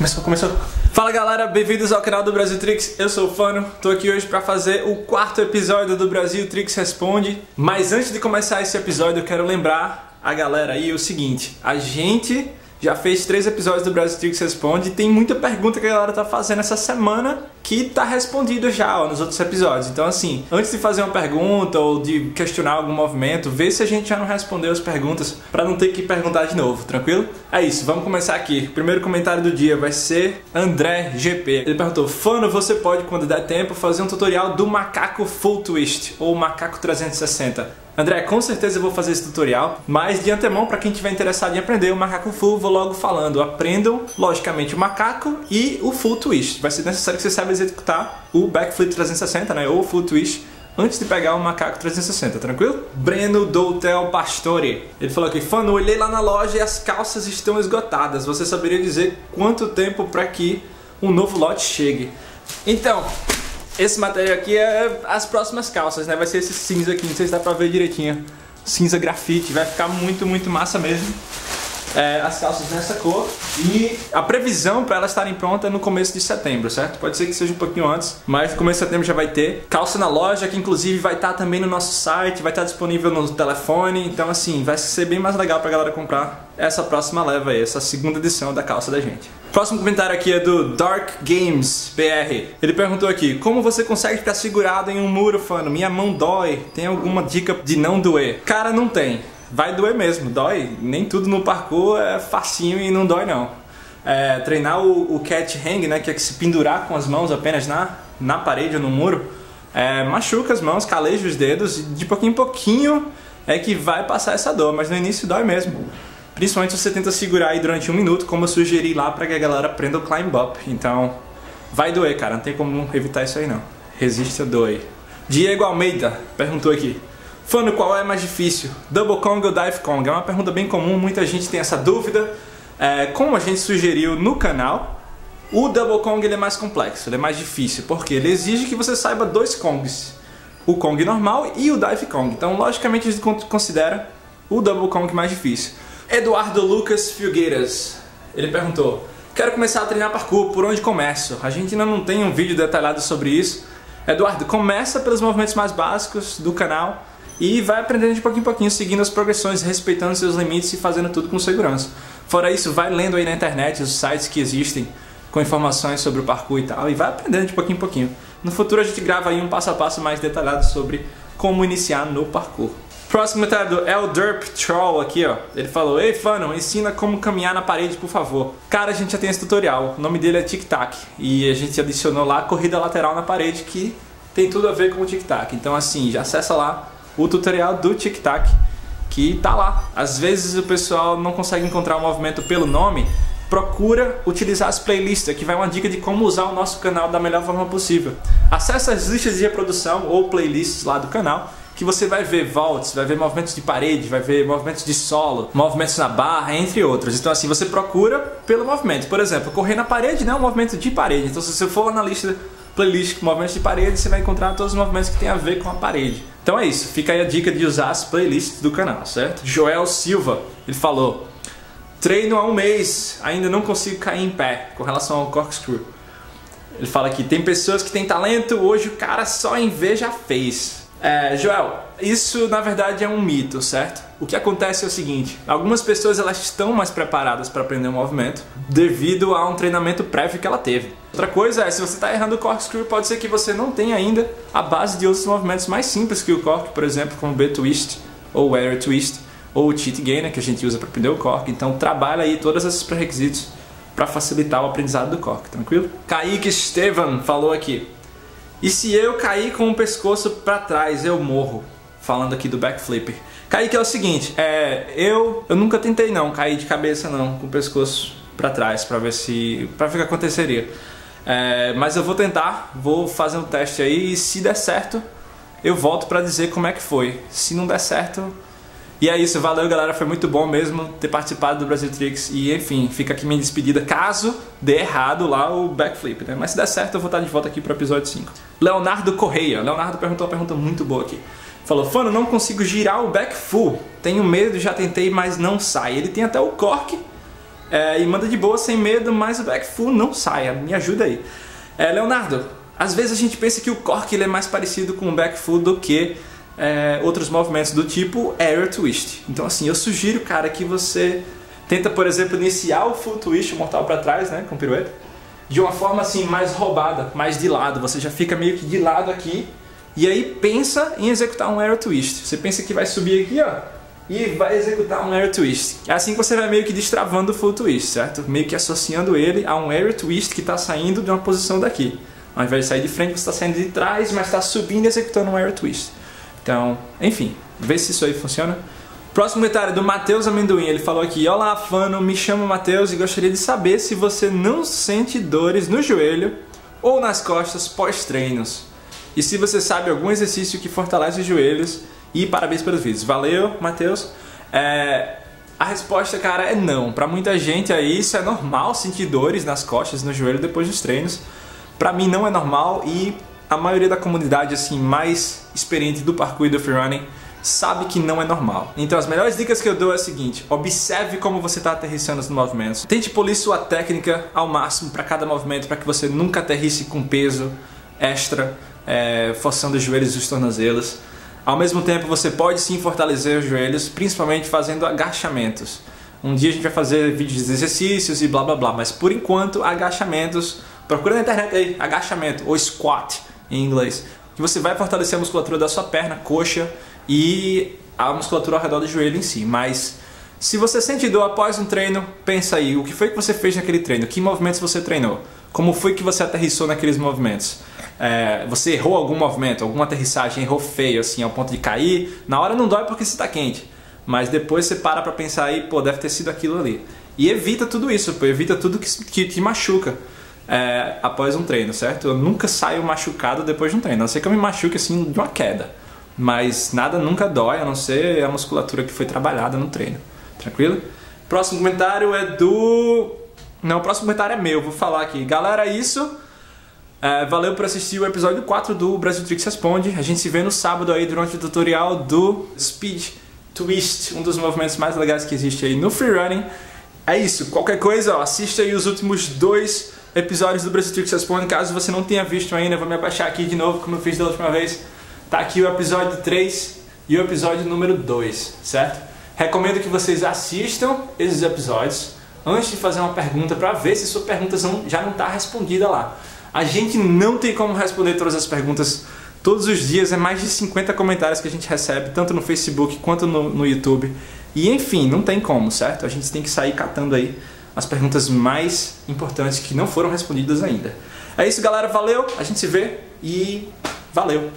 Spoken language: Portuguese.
Começou, começou. Fala galera, bem-vindos ao canal do Brasil Tricks. Eu sou o Fano, tô aqui hoje para fazer o quarto episódio do Brasil Tricks Responde. Mas antes de começar esse episódio, eu quero lembrar a galera aí o seguinte: a gente já fez três episódios do Brasil Tricks Responde e tem muita pergunta que a galera tá fazendo essa semana que tá respondido já ó, nos outros episódios. Então, assim, antes de fazer uma pergunta ou de questionar algum movimento, vê se a gente já não respondeu as perguntas para não ter que perguntar de novo, tranquilo? É isso, vamos começar aqui. O primeiro comentário do dia vai ser André GP. Ele perguntou: Fano, você pode, quando der tempo, fazer um tutorial do macaco full twist ou macaco 360? André, com certeza eu vou fazer esse tutorial, mas de antemão, para quem tiver interessado em aprender o macaco full, vou logo falando. Aprendam, logicamente, o macaco e o full twist. Vai ser necessário que você saiba executar o backflip 360, né, ou o full twist, antes de pegar o macaco 360, tranquilo? Breno Doutel Pastore. Ele falou aqui, Fano, olhei lá na loja e as calças estão esgotadas. Você saberia dizer quanto tempo para que um novo lote chegue? Então, esse material aqui é as próximas calças, né? Vai ser esse cinza aqui, não sei se dá pra ver direitinho. Cinza grafite, vai ficar muito, muito massa mesmo. É, as calças nessa cor e a previsão para elas estarem prontas é no começo de setembro, certo? Pode ser que seja um pouquinho antes, mas no começo de setembro já vai ter calça na loja, que inclusive vai estar também no nosso site, vai estar disponível no telefone, então assim, vai ser bem mais legal pra galera comprar essa próxima leva aí, essa segunda edição da calça da gente. Próximo comentário aqui é do Dark Games BR. Ele perguntou aqui: Como você consegue ficar segurado em um muro, fano? Minha mão dói. Tem alguma dica de não doer? Cara, não tem. Vai doer mesmo, dói. Nem tudo no parkour é facinho e não dói não. É, treinar o, o cat hang, né, que é que se pendurar com as mãos apenas na, na parede ou no muro, é, machuca as mãos, caleja os dedos e de pouquinho em pouquinho é que vai passar essa dor, mas no início dói mesmo. Principalmente se você tenta segurar aí durante um minuto, como eu sugeri lá para que a galera aprenda o climb up. Então, vai doer, cara. Não tem como evitar isso aí, não. Resiste a dor Diego Almeida perguntou aqui. Fano, qual é mais difícil? Double Kong ou Dive Kong? É uma pergunta bem comum, muita gente tem essa dúvida. É, como a gente sugeriu no canal, o Double Kong ele é mais complexo, ele é mais difícil, porque ele exige que você saiba dois Kongs. O Kong normal e o Dive Kong. Então, logicamente, a gente considera o Double Kong mais difícil. Eduardo Lucas Filgueiras, ele perguntou: Quero começar a treinar parkour, por onde começo? A gente ainda não tem um vídeo detalhado sobre isso. Eduardo, começa pelos movimentos mais básicos do canal e vai aprendendo de pouquinho em pouquinho, seguindo as progressões, respeitando seus limites e fazendo tudo com segurança. Fora isso, vai lendo aí na internet os sites que existem com informações sobre o parkour e tal, e vai aprendendo de pouquinho em pouquinho. No futuro a gente grava aí um passo a passo mais detalhado sobre como iniciar no parkour. Próximo comentário do Elderp Troll aqui, ó. Ele falou: Ei, Fano, ensina como caminhar na parede, por favor. Cara, a gente já tem esse tutorial. O nome dele é Tic Tac. E a gente adicionou lá a corrida lateral na parede, que tem tudo a ver com o Tic Tac. Então, assim, já acessa lá o tutorial do Tic Tac, que tá lá. Às vezes o pessoal não consegue encontrar o movimento pelo nome. Procura utilizar as playlists, aqui vai uma dica de como usar o nosso canal da melhor forma possível. Acesse as listas de reprodução ou playlists lá do canal que você vai ver volts, vai ver movimentos de parede, vai ver movimentos de solo, movimentos na barra, entre outros. Então assim, você procura pelo movimento. Por exemplo, correr na parede não é um movimento de parede. Então se você for na lista playlist movimentos de parede, você vai encontrar todos os movimentos que tem a ver com a parede. Então é isso, fica aí a dica de usar as playlists do canal, certo? Joel Silva, ele falou: treino há um mês, ainda não consigo cair em pé com relação ao corkscrew. Ele fala aqui: tem pessoas que têm talento, hoje o cara só em ver já fez. É, Joel, isso na verdade é um mito, certo? O que acontece é o seguinte: algumas pessoas elas estão mais preparadas para aprender um movimento devido a um treinamento prévio que ela teve. Outra coisa é, se você está errando o corkscrew, pode ser que você não tenha ainda a base de outros movimentos mais simples que o cork, por exemplo, como o B-twist ou o air twist ou o cheat gainer né, que a gente usa para aprender o cork. Então trabalha aí todos esses pré-requisitos para facilitar o aprendizado do cork, tranquilo? Kaique Estevan falou aqui. E se eu cair com o pescoço para trás, eu morro. Falando aqui do backflip. Cair que é o seguinte, é, eu, eu nunca tentei não cair de cabeça não, com o pescoço para trás, para ver se, para ver o que aconteceria. É, mas eu vou tentar, vou fazer um teste aí e se der certo, eu volto para dizer como é que foi. Se não der certo, e é isso, valeu galera, foi muito bom mesmo ter participado do Brasil Tricks e enfim, fica aqui minha despedida caso dê errado lá o backflip, né? Mas se der certo eu vou estar de volta aqui para o episódio 5. Leonardo Correia, Leonardo perguntou uma pergunta muito boa aqui. Falou, Fano, não consigo girar o back full, tenho medo, já tentei, mas não sai. Ele tem até o cork é, e manda de boa, sem medo, mas o back full não saia. Me ajuda aí. É, Leonardo, às vezes a gente pensa que o cork ele é mais parecido com o back full do que é, outros movimentos do tipo air twist. Então assim, eu sugiro, cara, que você tenta, por exemplo, iniciar o full twist, o mortal para trás, né, com pirueta, de uma forma assim mais roubada, mais de lado. Você já fica meio que de lado aqui e aí pensa em executar um air twist. Você pensa que vai subir aqui, ó, e vai executar um air twist. É assim que você vai meio que destravando o full twist, certo? Meio que associando ele a um air twist que está saindo de uma posição daqui. Ao invés de sair de frente, você está saindo de trás, mas está subindo e executando um air twist. Então, enfim, vê se isso aí funciona. Próximo comentário do Matheus Amendoim, ele falou aqui: Olá, Fano, me chamo Matheus e gostaria de saber se você não sente dores no joelho ou nas costas pós-treinos. E se você sabe algum exercício que fortalece os joelhos e parabéns pelos vídeos. Valeu, Matheus. É, a resposta, cara, é não. Para muita gente aí isso é normal sentir dores nas costas, no joelho depois dos treinos. Para mim não é normal e a maioria da comunidade assim mais experiente do parkour e do freerunning sabe que não é normal. Então as melhores dicas que eu dou é a seguinte: observe como você está aterrissando os movimentos. Tente polir sua técnica ao máximo para cada movimento para que você nunca aterrisse com peso extra, é, forçando os joelhos e os tornozelos. Ao mesmo tempo, você pode sim fortalecer os joelhos, principalmente fazendo agachamentos. Um dia a gente vai fazer vídeos de exercícios e blá blá blá, mas por enquanto, agachamentos. Procura na internet aí, agachamento ou squat em inglês. Que você vai fortalecer a musculatura da sua perna, coxa e a musculatura ao redor do joelho em si. Mas se você sente dor após um treino, pensa aí, o que foi que você fez naquele treino? Que movimentos você treinou? Como foi que você aterrissou naqueles movimentos? É, você errou algum movimento, alguma aterrissagem, errou feio, assim, ao ponto de cair. Na hora não dói porque você está quente, mas depois você para para pensar aí, pô, deve ter sido aquilo ali. E evita tudo isso, pô, evita tudo que, que te machuca é, após um treino, certo? Eu nunca saio machucado depois de um treino, a não ser que eu me machuque assim de uma queda. Mas nada nunca dói, a não ser a musculatura que foi trabalhada no treino. Tranquilo? Próximo comentário é do. Não, o próximo comentário é meu, vou falar aqui. Galera, isso. É, valeu por assistir o episódio 4 do Brasil Tricks Responde. A gente se vê no sábado aí durante o tutorial do Speed Twist, um dos movimentos mais legais que existe aí no freerunning. É isso, qualquer coisa, ó, assista aí os últimos dois episódios do Brasil Tricks Responde. Caso você não tenha visto ainda, vou me abaixar aqui de novo, como eu fiz da última vez. Tá aqui o episódio 3 e o episódio número 2, certo? Recomendo que vocês assistam esses episódios antes de fazer uma pergunta para ver se sua pergunta já não está respondida lá. A gente não tem como responder todas as perguntas todos os dias, é mais de 50 comentários que a gente recebe, tanto no Facebook quanto no, no YouTube. E enfim, não tem como, certo? A gente tem que sair catando aí as perguntas mais importantes que não foram respondidas ainda. É isso, galera. Valeu, a gente se vê e valeu!